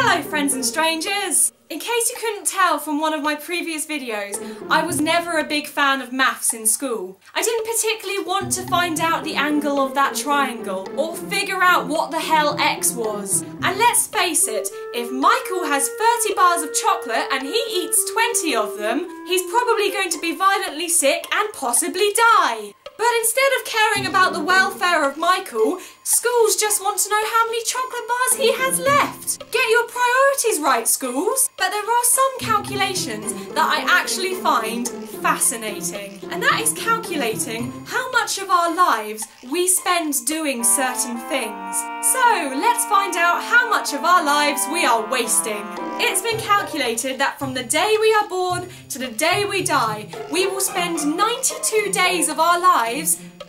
Hello friends and strangers! In case you couldn't tell from one of my previous videos, I was never a big fan of maths in school. I didn't particularly want to find out the angle of that triangle, or figure out what the hell x was. And let's face it, if Michael has 30 bars of chocolate and he eats 20 of them, he's probably going to be violently sick and possibly die. But instead of caring about the welfare of Michael, schools just want to know how many chocolate bars he has left. Get your priorities right, schools. But there are some calculations that I actually find fascinating. And that is calculating how much of our lives we spend doing certain things. So let's find out how much of our lives we are wasting. It's been calculated that from the day we are born to the day we die, we will spend 92 days of our lives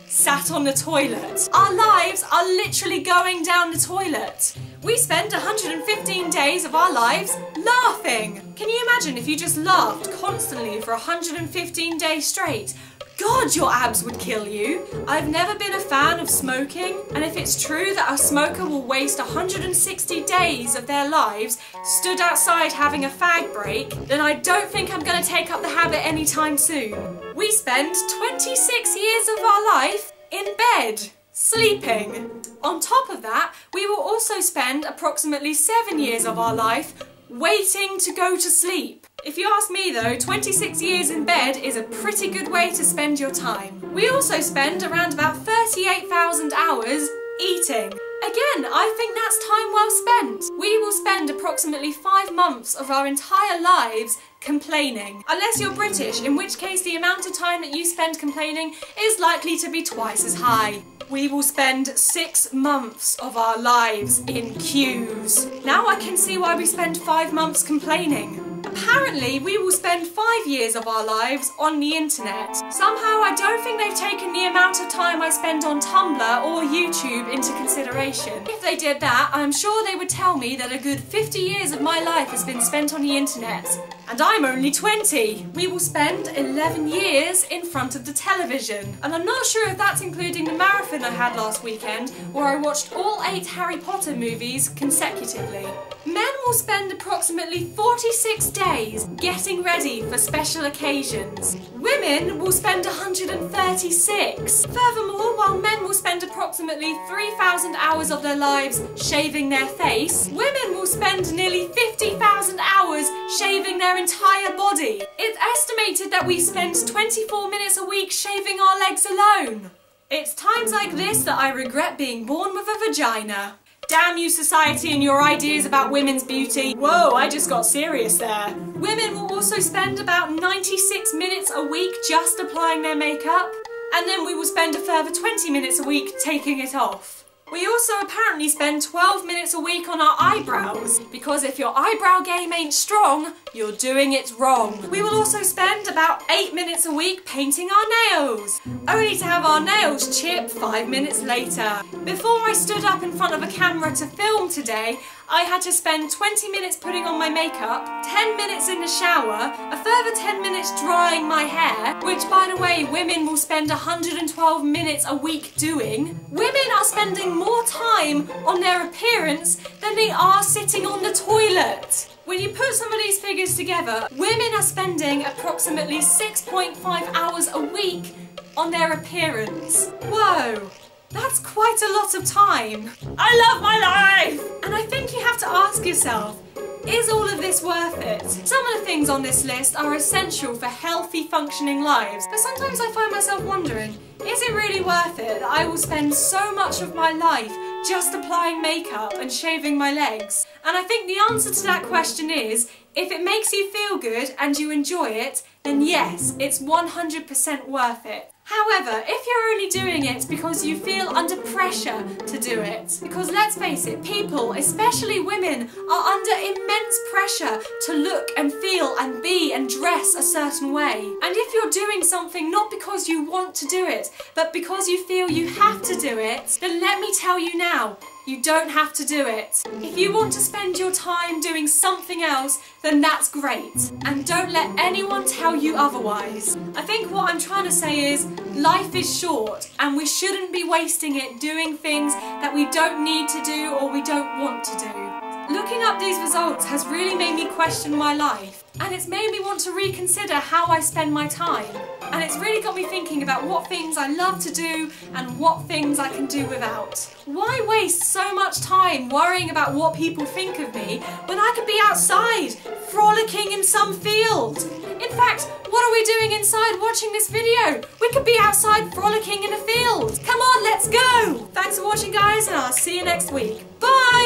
sat on the toilet. Our lives are literally going down the toilet. We spend 115 days of our lives laughing. Can you imagine if you just laughed constantly for 115 days straight? God, your abs would kill you. I've never been a fan of smoking, and if it's true that a smoker will waste 160 days of their lives stood outside having a fag break, then I don't think I'm to take up the habit anytime soon. We spend 26 years of our life in bed sleeping. On top of that, we will also spend approximately seven years of our life waiting to go to sleep. If you ask me though, 26 years in bed is a pretty good way to spend your time. We also spend around about 38,000 hours eating. Again, I think that's time well spent. We will spend approximately five months of our entire lives complaining. Unless you're British, in which case the amount of time that you spend complaining is likely to be twice as high. We will spend six months of our lives in queues. Now I can see why we spend five months complaining. Apparently, we will spend five years of our lives on the internet. Somehow, I don't think they've taken the amount of time I spend on Tumblr or YouTube into consideration. If they did that, I'm sure they would tell me that a good 50 years of my life has been spent on the internet. And I'm only 20. We will spend 11 years in front of the television. And I'm not sure if that's including the marathon I had last weekend, where I watched all eight Harry Potter movies consecutively. Men will spend approximately 46 days getting ready for special occasions. Women will spend 136. Furthermore, while men will spend approximately 3,000 hours of their lives shaving their face, women will spend nearly 50,000 hours shaving their entire body. It's estimated that we spend 24 minutes a week shaving our legs alone. It's times like this that I regret being born with a vagina. Damn you society and your ideas about women's beauty. Whoa, I just got serious there. Women will also spend about 96 minutes a week just applying their makeup, and then we will spend a further 20 minutes a week taking it off. We also apparently spend 12 minutes a week on our eyebrows, because if your eyebrow game ain't strong, you're doing it wrong. We will also spend about 8 minutes a week painting our nails, only to have our nails chip 5 minutes later. Before I stood up in front of a camera to film today, I had to spend 20 minutes putting on my makeup, 10 minutes in the shower, a further 10 minutes drying my hair, which by the way women will spend 112 minutes a week doing. Women are spending more time on their appearance than they are sitting on the toilet. When you put some of these figures together, women are spending approximately 6.5 hours a week on their appearance. Whoa! That's quite a lot of time. I love my life! And I think you have to ask yourself, is all of this worth it? Some of the things on this list are essential for healthy functioning lives, but sometimes I find myself wondering, is it really worth it that I will spend so much of my life just applying makeup and shaving my legs? And I think the answer to that question is, if it makes you feel good and you enjoy it, then yes, it's 100% worth it. However, if you're only doing it because you feel under pressure to do it, because let's face it, people, especially women, are under immense pressure to look and feel and be and dress a certain way. And if you're doing something not because you want to do it, but because you feel you have to do it, then let me tell you now, you don't have to do it. If you want to spend your time doing something else, then that's great. And don't let anyone tell you otherwise. I think what I'm trying to say is life is short and we shouldn't be wasting it doing things that we don't need to do or we don't want to do. Looking up these results has really made me question my life, and it's made me want to reconsider how I spend my time. And it's really got me thinking about what things I love to do and what things I can do without. Why waste so much time worrying about what people think of me when I could be outside, frolicking in some field? In fact, what are we doing inside watching this video? We could be outside frolicking in a field. Come on, let's go! Thanks for watching guys and I'll see you next week. Bye!